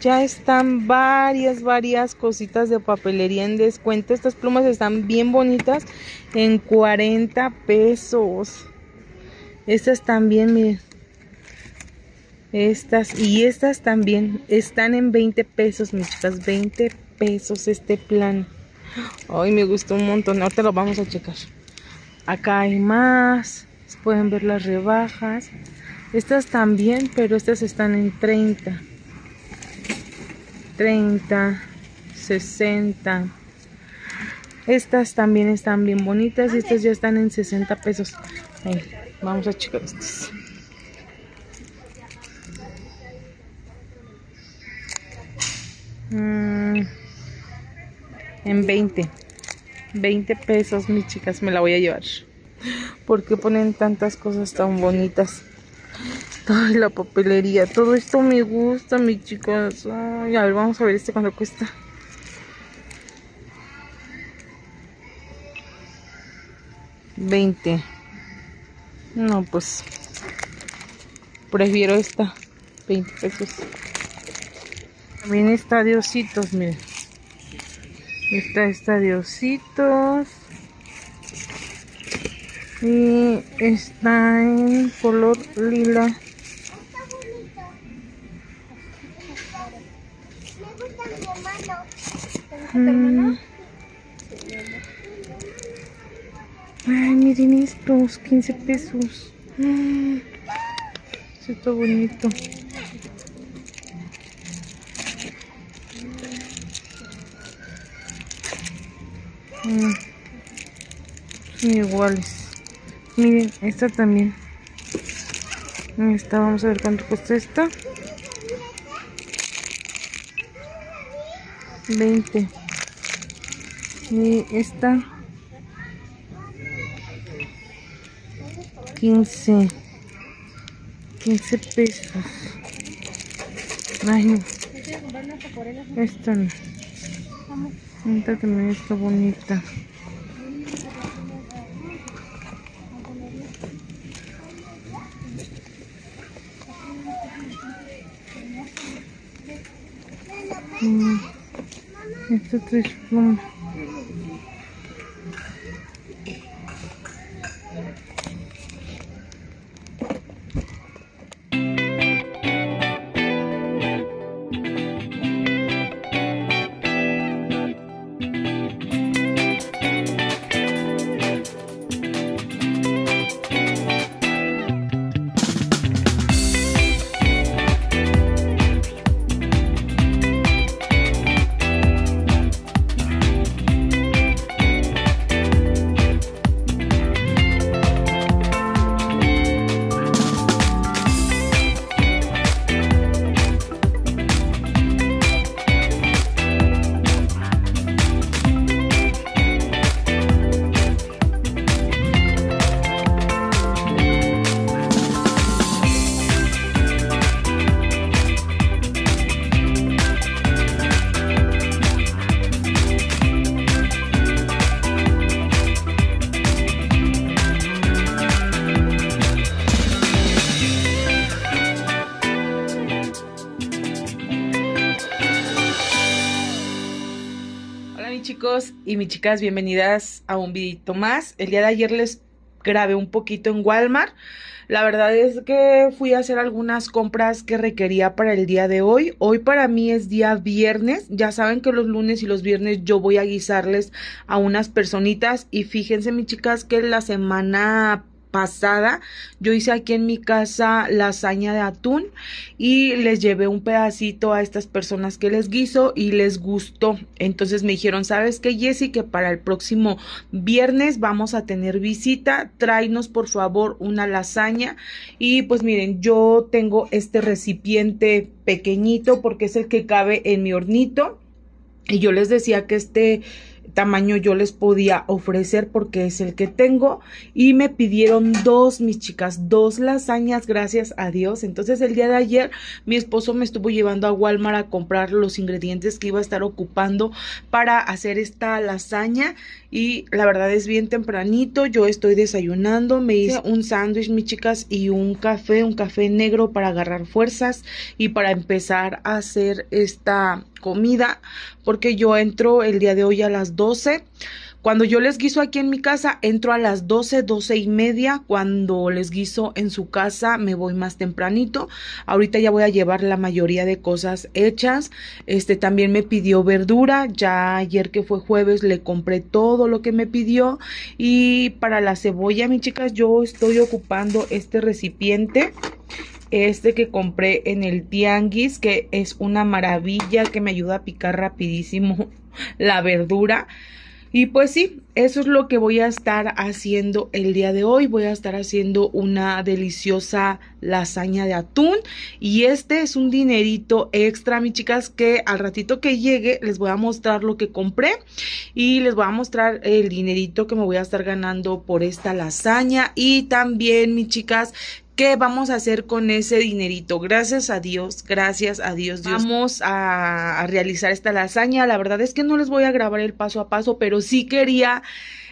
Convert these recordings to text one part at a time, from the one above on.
ya están varias, varias cositas de papelería en descuento. Estas plumas están bien bonitas en 40 pesos. Estas también, miren. Estas y estas también están en 20 pesos, mis chicas. 20 pesos este plan. Ay, me gustó un montón. Ahorita lo vamos a checar. Acá hay más. Pueden ver las rebajas. Estas también, pero estas están en 30. 30, 60. Estas también están bien bonitas estas ya están en 60 pesos. Ahí, vamos a checar estas. Mm, en 20. 20 pesos, mis chicas, me la voy a llevar. ¿Por qué ponen tantas cosas tan bonitas? Ay, la papelería. Todo esto me gusta, mis chicas. Ay, a ver, vamos a ver este cuánto cuesta. Veinte. No, pues. Prefiero esta. 20 pesos. También está de ositos, miren. Esta está de ositos. Y está en color lila. Mm. Ay, miren estos, 15 pesos. Mm. Está bonito. Mm. Son iguales. Miren, esta también. Esta, vamos a ver cuánto cuesta esta. 20 y esta 15 15 pesos ay no esta no esta también está bonita mm. Esta tres plumas. Chicos y mis chicas, bienvenidas a un videito más. El día de ayer les grabé un poquito en Walmart. La verdad es que fui a hacer algunas compras que requería para el día de hoy. Hoy para mí es día viernes. Ya saben que los lunes y los viernes yo voy a guisarles a unas personitas. Y fíjense mis chicas que la semana pasada yo hice aquí en mi casa lasaña de atún y les llevé un pedacito a estas personas que les guiso y les gustó. Entonces me dijeron, ¿sabes qué, Jessy? Que para el próximo viernes vamos a tener visita. Tráenos por favor una lasaña. Y pues miren, yo tengo este recipiente pequeñito porque es el que cabe en mi hornito. Y yo les decía que este tamaño yo les podía ofrecer porque es el que tengo. Y me pidieron dos mis chicas dos lasañas gracias a Dios. Entonces el día de ayer mi esposo me estuvo llevando a Walmart a comprar los ingredientes que iba a estar ocupando para hacer esta lasaña. Y la verdad es bien tempranito yo estoy desayunando me hice un sándwich mis chicas y un café un café negro para agarrar fuerzas y para empezar a hacer esta comida porque yo entro el día de hoy a las 12. Cuando yo les guiso aquí en mi casa, entro a las 12, 12 y media. Cuando les guiso en su casa, me voy más tempranito. Ahorita ya voy a llevar la mayoría de cosas hechas. Este también me pidió verdura. Ya ayer que fue jueves le compré todo lo que me pidió. Y para la cebolla, mis chicas, yo estoy ocupando este recipiente este que compré en el tianguis, que es una maravilla, que me ayuda a picar rapidísimo la verdura. Y pues sí, eso es lo que voy a estar haciendo el día de hoy. Voy a estar haciendo una deliciosa lasaña de atún. Y este es un dinerito extra, mis chicas, que al ratito que llegue les voy a mostrar lo que compré. Y les voy a mostrar el dinerito que me voy a estar ganando por esta lasaña. Y también, mis chicas, ¿Qué vamos a hacer con ese dinerito? Gracias a Dios, gracias a Dios, Dios. Vamos a, realizar esta lasaña. La verdad es que no les voy a grabar el paso a paso, pero sí quería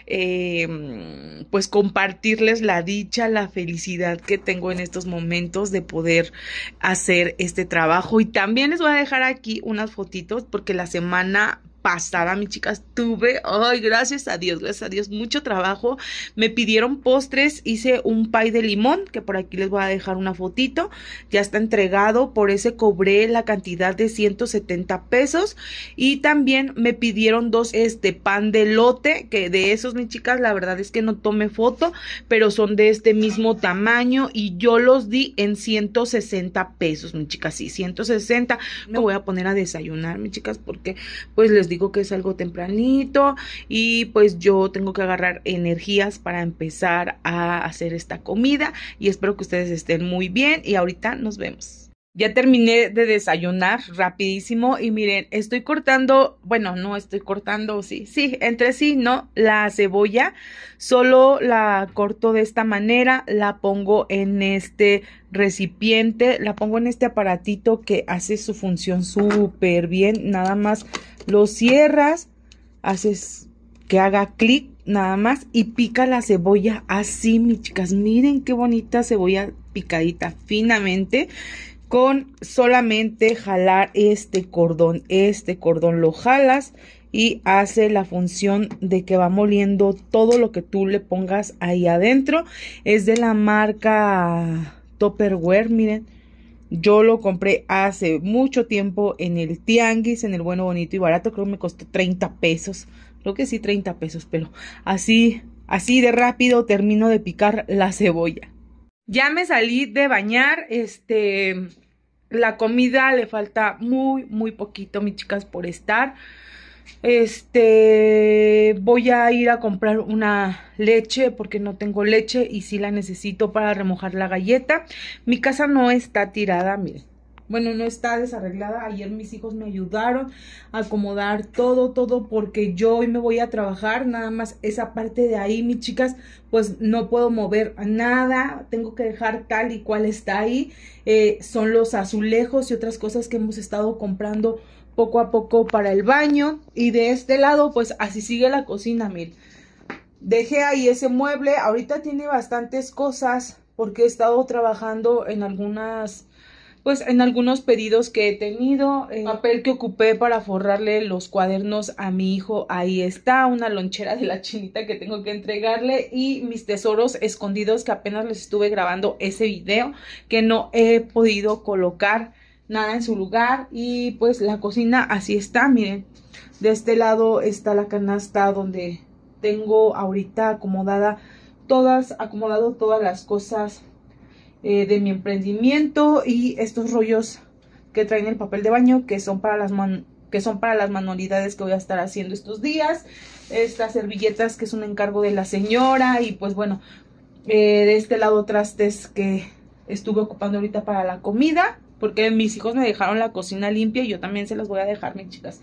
eh, pues compartirles la dicha, la felicidad que tengo en estos momentos de poder hacer este trabajo. Y también les voy a dejar aquí unas fotitos porque la semana pasada, mis chicas, tuve, ay, gracias a Dios, gracias a Dios, mucho trabajo. Me pidieron postres, hice un pie de limón, que por aquí les voy a dejar una fotito. Ya está entregado, por ese cobré la cantidad de 170 pesos. Y también me pidieron dos, este, pan de lote, que de esos, mis chicas, la verdad es que no tomé foto, pero son de este mismo tamaño y yo los di en 160 pesos, mis chicas, sí, 160. Me voy a poner a desayunar, mis chicas, porque pues les digo digo que es algo tempranito y pues yo tengo que agarrar energías para empezar a hacer esta comida y espero que ustedes estén muy bien y ahorita nos vemos. Ya terminé de desayunar rapidísimo y miren, estoy cortando, bueno, no estoy cortando, sí, sí, entre sí, no, la cebolla, solo la corto de esta manera, la pongo en este recipiente, la pongo en este aparatito que hace su función súper bien, nada más lo cierras, haces que haga clic nada más y pica la cebolla así, mis chicas, miren qué bonita cebolla picadita finamente con solamente jalar este cordón. Este cordón lo jalas y hace la función de que va moliendo todo lo que tú le pongas ahí adentro. Es de la marca Topperware, miren. Yo lo compré hace mucho tiempo en el Tianguis, en el bueno, bonito y barato. Creo que me costó 30 pesos. Creo que sí, 30 pesos, pero así, así de rápido termino de picar la cebolla. Ya me salí de bañar, este, la comida le falta muy, muy poquito, mis chicas, por estar. Este, voy a ir a comprar una leche porque no tengo leche y sí la necesito para remojar la galleta. Mi casa no está tirada, miren bueno, no está desarreglada. Ayer mis hijos me ayudaron a acomodar todo, todo, porque yo hoy me voy a trabajar. Nada más esa parte de ahí, mis chicas, pues no puedo mover nada. Tengo que dejar tal y cual está ahí. Eh, son los azulejos y otras cosas que hemos estado comprando poco a poco para el baño. Y de este lado, pues así sigue la cocina, miren. Dejé ahí ese mueble. Ahorita tiene bastantes cosas porque he estado trabajando en algunas pues en algunos pedidos que he tenido, el papel. que ocupé para forrarle los cuadernos a mi hijo, ahí está, una lonchera de la chinita que tengo que entregarle y mis tesoros escondidos que apenas les estuve grabando ese video que no he podido colocar nada en su lugar y pues la cocina así está, miren, de este lado está la canasta donde tengo ahorita acomodada todas, acomodado todas las cosas eh, de mi emprendimiento y estos rollos que traen el papel de baño que son para las que son para las manualidades que voy a estar haciendo estos días estas servilletas que es un encargo de la señora y pues bueno eh, de este lado trastes que estuve ocupando ahorita para la comida porque mis hijos me dejaron la cocina limpia y yo también se las voy a dejar mis chicas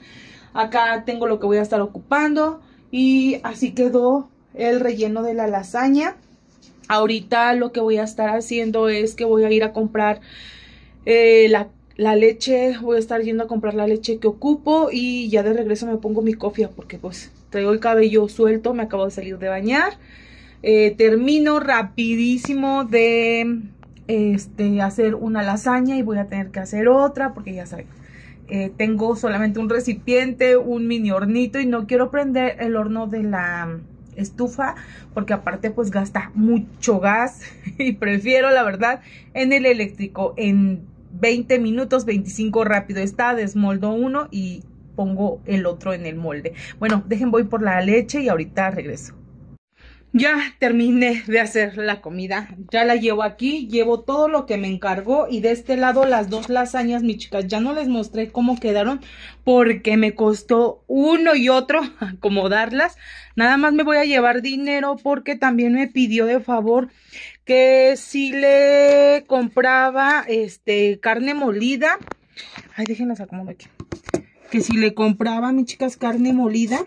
Acá tengo lo que voy a estar ocupando. Y así quedó el relleno de la lasaña. Ahorita lo que voy a estar haciendo es que voy a ir a comprar eh, la, la, leche. Voy a estar yendo a comprar la leche que ocupo. Y ya de regreso me pongo mi cofia porque pues traigo el cabello suelto. Me acabo de salir de bañar. Eh, termino rapidísimo de este, hacer una lasaña y voy a tener que hacer otra porque ya saben, eh, tengo solamente un recipiente, un mini hornito y no quiero prender el horno de la estufa porque aparte pues gasta mucho gas. Y prefiero la verdad en el eléctrico en 20 minutos 25 rápido. Está desmoldo uno y pongo el otro en el molde. Bueno dejen voy por la leche y ahorita regreso ya terminé de hacer la comida, ya la llevo aquí, llevo todo lo que me encargó y de este lado las dos lasañas, mis chicas, ya no les mostré cómo quedaron porque me costó uno y otro acomodarlas. Nada más me voy a llevar dinero porque también me pidió de favor que si le compraba este carne molida, ay déjenlas acomodo aquí, que si le compraba, mis chicas, carne molida,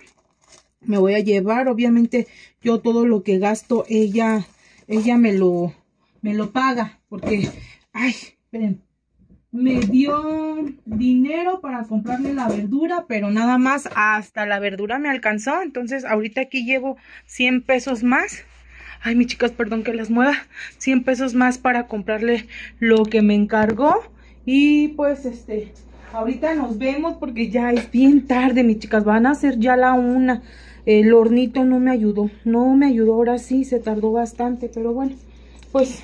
me voy a llevar. Obviamente yo todo lo que gasto, ella, ella me lo, me lo paga. Porque, ay, esperen, me dio dinero para comprarle la verdura, pero nada más hasta la verdura me alcanzó. Entonces ahorita aquí llevo 100 pesos más. Ay, mis chicas, perdón que las mueva. 100 pesos más para comprarle lo que me encargó. Y pues, este, ahorita nos vemos porque ya es bien tarde, mis chicas. Van a ser ya la una. El hornito no me ayudó, no me ayudó, ahora sí, se tardó bastante, pero bueno, pues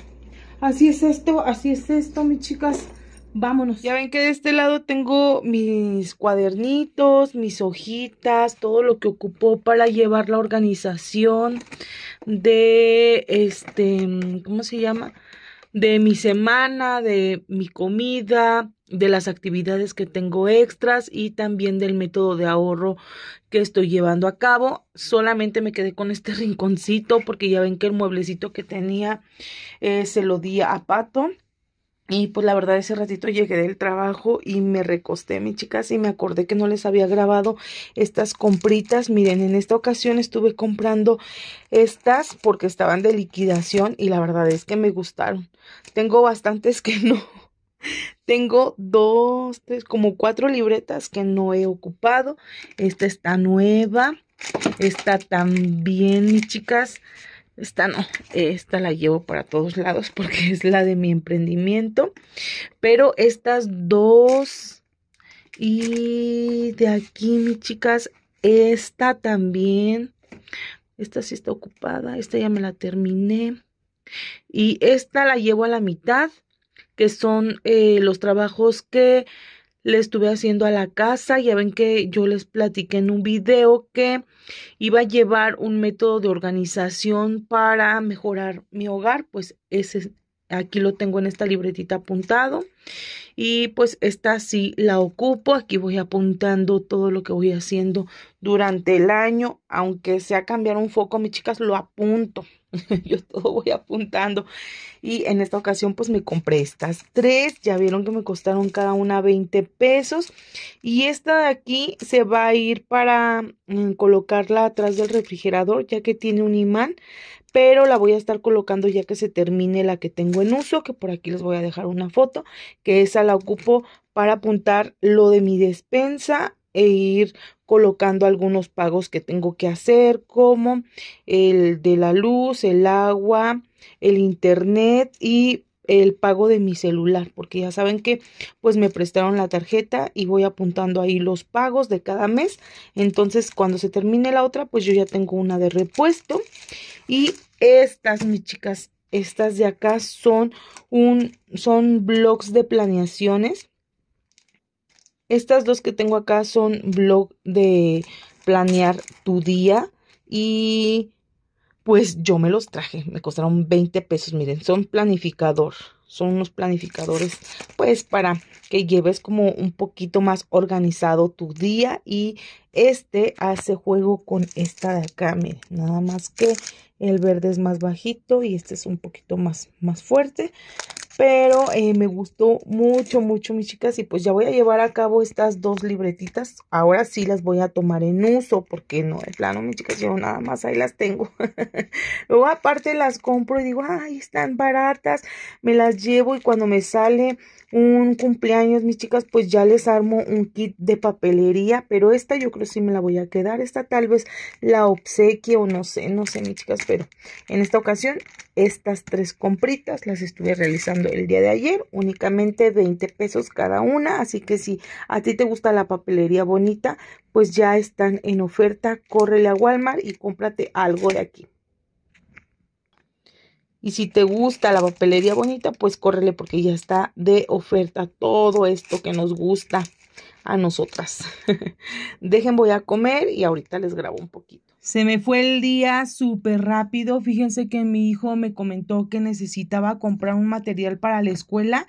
así es esto, así es esto, mis chicas. Vámonos. Ya ven que de este lado tengo mis cuadernitos, mis hojitas, todo lo que ocupó para llevar la organización de este, ¿cómo se llama? De mi semana, de mi comida, de las actividades que tengo extras y también del método de ahorro que estoy llevando a cabo. Solamente me quedé con este rinconcito porque ya ven que el mueblecito que tenía eh, se lo di a Pato. Y pues la verdad ese ratito llegué del trabajo y me recosté, mis chicas, y me acordé que no les había grabado estas compritas. Miren, en esta ocasión estuve comprando estas porque estaban de liquidación y la verdad es que me gustaron. Tengo bastantes que no tengo dos, tres, como cuatro libretas que no he ocupado. Esta está nueva. Esta también, mis chicas. Esta no, esta la llevo para todos lados porque es la de mi emprendimiento. Pero estas dos y de aquí, mis chicas, esta también. Esta sí está ocupada, esta ya me la terminé. Y esta la llevo a la mitad que son eh, los trabajos que le estuve haciendo a la casa. Ya ven que yo les platiqué en un video que iba a llevar un método de organización para mejorar mi hogar. Pues ese aquí lo tengo en esta libretita apuntado. Y pues esta sí la ocupo. Aquí voy apuntando todo lo que voy haciendo durante el año. Aunque sea cambiar un foco, mis chicas, lo apunto. yo todo voy apuntando. Y en esta ocasión pues me compré estas tres. Ya vieron que me costaron cada una 20 pesos. Y esta de aquí se va a ir para mm, colocarla atrás del refrigerador ya que tiene un imán. Pero la voy a estar colocando ya que se termine la que tengo en uso. Que por aquí les voy a dejar una foto. Que esa la ocupo para apuntar lo de mi despensa e ir colocando algunos pagos que tengo que hacer, como el de la luz, el agua, el internet y el pago de mi celular, porque ya saben que pues me prestaron la tarjeta y voy apuntando ahí los pagos de cada mes. Entonces, cuando se termine la otra, pues yo ya tengo una de repuesto. Y estas, mis chicas, estas de acá son un son blogs de planeaciones estas dos que tengo acá son blog de planear tu día y pues yo me los traje, me costaron 20 pesos, miren, son planificador, son unos planificadores pues para que lleves como un poquito más organizado tu día y este hace juego con esta de acá, miren, nada más que el verde es más bajito y este es un poquito más, más fuerte, pero eh, me gustó mucho, mucho, mis chicas, y pues ya voy a llevar a cabo estas dos libretitas. Ahora sí las voy a tomar en uso, porque no, es plano, mis chicas, yo nada más ahí las tengo. Luego aparte las compro y digo, ay, están baratas, me las llevo y cuando me sale un cumpleaños, mis chicas, pues ya les armo un kit de papelería, pero esta yo creo sí me la voy a quedar, esta tal vez la obsequie o no sé, no sé, mis chicas, pero en esta ocasión estas tres compritas las estuve realizando el día de ayer, únicamente 20 pesos cada una, así que si a ti te gusta la papelería bonita, pues ya están en oferta, córrele a Walmart y cómprate algo de aquí. Y si te gusta la papelería bonita, pues córrele porque ya está de oferta todo esto que nos gusta a nosotras. Dejen, voy a comer y ahorita les grabo un poquito. Se me fue el día súper rápido. Fíjense que mi hijo me comentó que necesitaba comprar un material para la escuela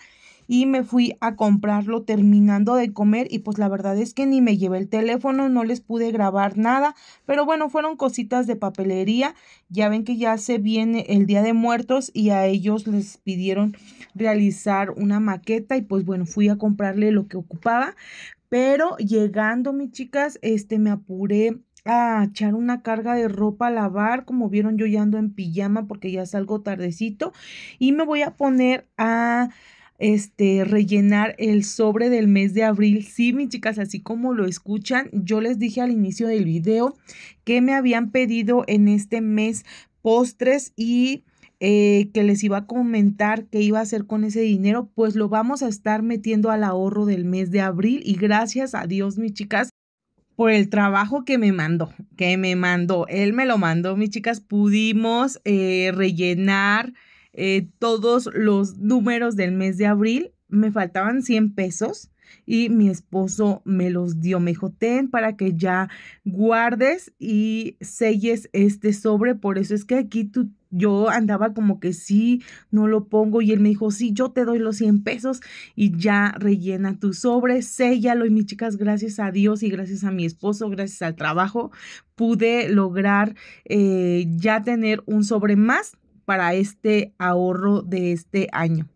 y me fui a comprarlo terminando de comer y pues la verdad es que ni me llevé el teléfono, no les pude grabar nada, pero bueno, fueron cositas de papelería, ya ven que ya se viene el Día de Muertos y a ellos les pidieron realizar una maqueta y pues bueno, fui a comprarle lo que ocupaba, pero llegando mis chicas, este me apuré a echar una carga de ropa a lavar. Como vieron, yo ya ando en pijama porque ya salgo tardecito. Y me voy a poner a este, rellenar el sobre del mes de abril. Sí, mis chicas, así como lo escuchan, yo les dije al inicio del video que me habían pedido en este mes postres y eh, que les iba a comentar qué iba a hacer con ese dinero, pues lo vamos a estar metiendo al ahorro del mes de abril y gracias a Dios, mis chicas, por el trabajo que me mandó, que me mandó, él me lo mandó, mis chicas, pudimos eh, rellenar eh, todos los números del mes de abril. Me faltaban 100 pesos y mi esposo me los dio. Me dijo, ten para que ya guardes y selles este sobre. Por eso es que aquí tú, yo andaba como que sí, no lo pongo. Y él me dijo, sí, yo te doy los 100 pesos y ya rellena tu sobre, séllalo. Y mis chicas, gracias a Dios y gracias a mi esposo, gracias al trabajo, pude lograr eh, ya tener un sobre más para este ahorro de este año.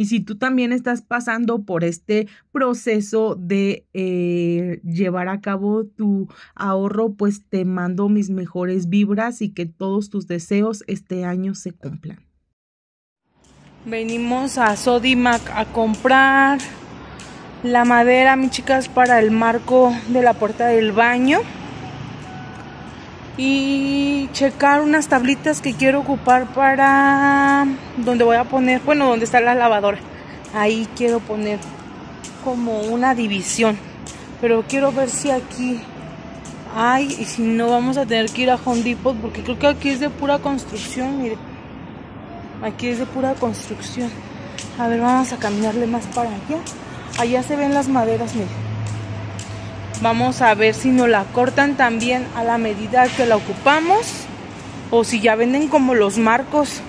Y si tú también estás pasando por este proceso de eh, llevar a cabo tu ahorro, pues te mando mis mejores vibras y que todos tus deseos este año se cumplan. Venimos a Sodimac a comprar la madera, mis chicas, para el marco de la puerta del baño y checar unas tablitas que quiero ocupar para donde voy a poner, bueno, donde está la lavadora. Ahí quiero poner como una división, pero quiero ver si aquí hay y si no vamos a tener que ir a Home Depot porque creo que aquí es de pura construcción, mire. Aquí es de pura construcción. A ver, vamos a caminarle más para allá. Allá se ven las maderas, mire. Vamos a ver si nos la cortan también a la medida que la ocupamos o si ya venden como los marcos.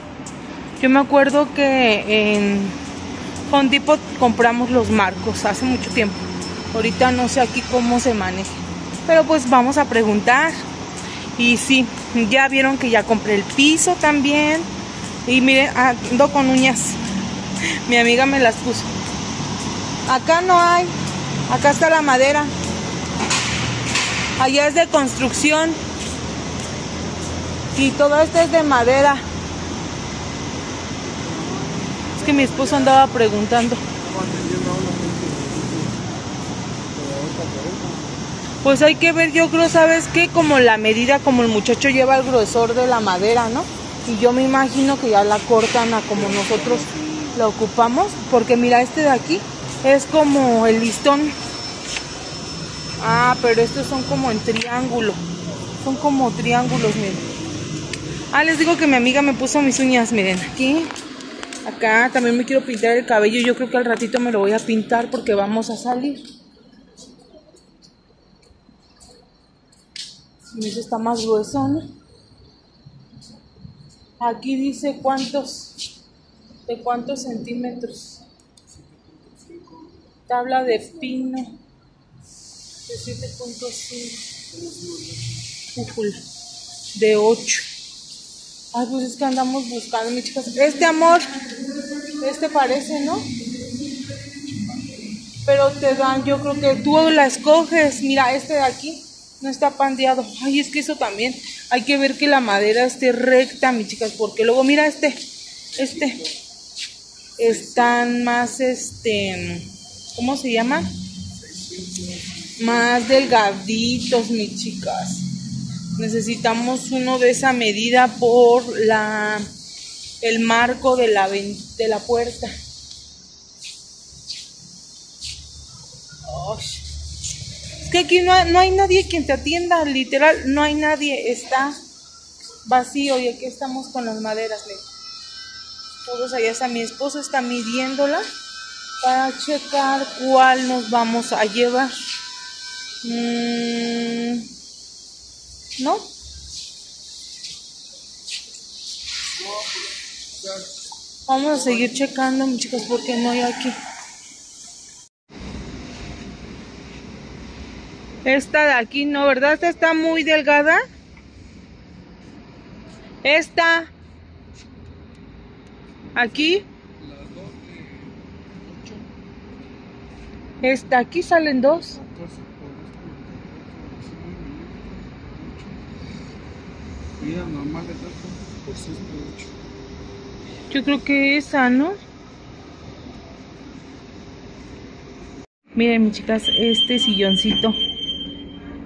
Yo me acuerdo que en Home Depot compramos los marcos hace mucho tiempo. Ahorita no sé aquí cómo se maneja. Pero pues vamos a preguntar. Y sí, ya vieron que ya compré el piso también. Y miren, ando con uñas. Mi amiga me las puso. Acá no hay. Acá está la madera. Allá es de construcción. Y todo esto es de madera. Es que mi esposo andaba preguntando. Pues hay que ver, yo creo, ¿sabes qué? Como la medida, como el muchacho lleva el grosor de la madera, ¿no? Y yo me imagino que ya la cortan a como nosotros la ocupamos. Porque mira, este de aquí es como el listón Ah, pero estos son como en triángulo. Son como triángulos, miren. Ah, les digo que mi amiga me puso mis uñas, miren, aquí. Acá también me quiero pintar el cabello. Yo creo que al ratito me lo voy a pintar porque vamos a salir. Ese está más grueso, ¿no? Aquí dice cuántos, de cuántos centímetros. Tabla de pino. 7.5 de 8 ay pues es que andamos buscando mis chicas este amor Este parece, ¿no? Pero te dan, yo creo que tú la escoges. Mira, este de aquí no está pandeado. Ay, es que eso también. Hay que ver que la madera esté recta, mis chicas, porque luego mira este, este. Están más, este, ¿cómo se llama? Más delgaditos, mis chicas. Necesitamos uno de esa medida por la el marco de la, de la puerta. Es que aquí no no hay nadie quien te atienda, literal, no hay nadie, está vacío y aquí estamos con las maderas. Todos allá está, mi esposo está midiéndola para checar cuál nos vamos a llevar. Mm, ¿No? Vamos a seguir checando, chicos, porque no hay aquí. Esta de aquí no, ¿verdad? Esta está muy delgada. Esta. Aquí. Esta, aquí salen dos. Normal de pues Yo creo que esa, ¿no? Miren, mis chicas, este silloncito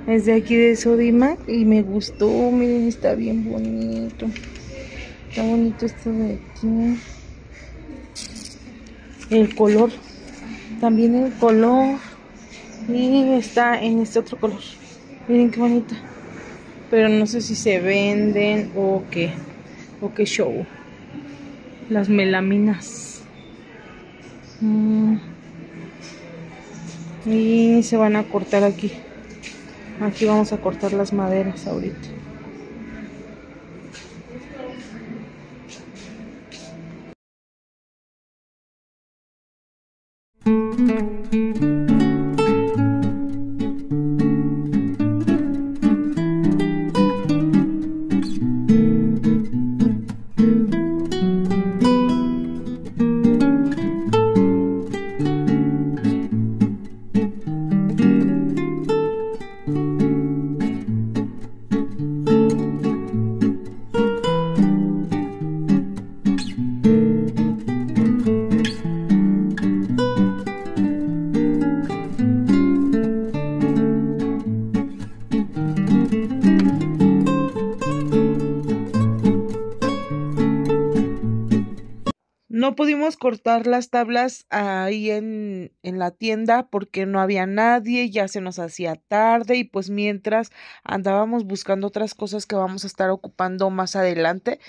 es de aquí de Sodimac y me gustó. Miren, está bien bonito. Está bonito esto de aquí. El color. También el color. Y está en este otro color. Miren qué bonito. Pero no sé si se venden o qué. O qué show. Las melaminas. Mm. Y se van a cortar aquí. Aquí vamos a cortar las maderas ahorita. Cortar las tablas ahí en, en, la tienda porque no había nadie, ya se nos hacía tarde y pues mientras andábamos buscando otras cosas que vamos a estar ocupando más adelante,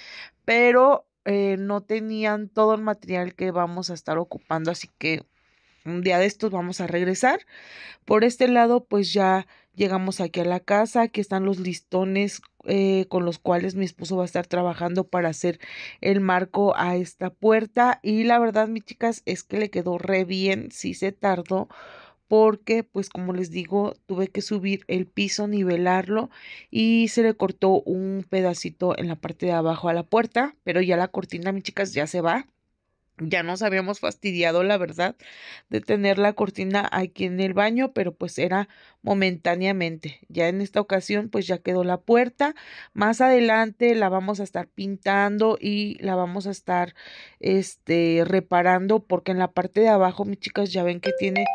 pero eh, no tenían todo el material que vamos a estar ocupando, así que un día de estos vamos a regresar. Por este lado pues ya llegamos aquí a la casa, aquí están los listones eh, con los cuales mi esposo va a estar trabajando para hacer el marco a esta puerta. Y la verdad mis chicas es que le quedó re bien, sí se tardó porque pues como les digo tuve que subir el piso, nivelarlo y se le cortó un pedacito en la parte de abajo a la puerta, pero ya la cortina mis chicas ya se va ya nos habíamos fastidiado, la verdad, de tener la cortina aquí en el baño, pero pues era momentáneamente. Ya en esta ocasión pues ya quedó la puerta. Más adelante la vamos a estar pintando y la vamos a estar este reparando porque en la parte de abajo, mis chicas, ya ven que tiene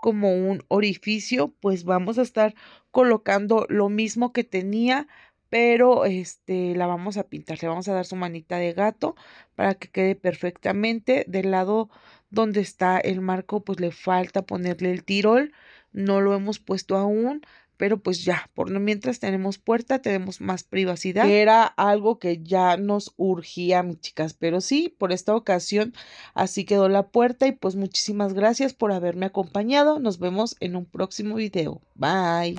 como un orificio, pues vamos a estar colocando lo mismo que tenía pero este la vamos a pintar, le vamos a dar su manita de gato para que quede perfectamente del lado donde está el marco, pues le falta ponerle el tirol, no lo hemos puesto aún, pero pues ya, por lo mientras tenemos puerta, tenemos más privacidad. Era algo que ya nos urgía, mis chicas, pero sí, por esta ocasión así quedó la puerta y pues muchísimas gracias por haberme acompañado. Nos vemos en un próximo video. Bye.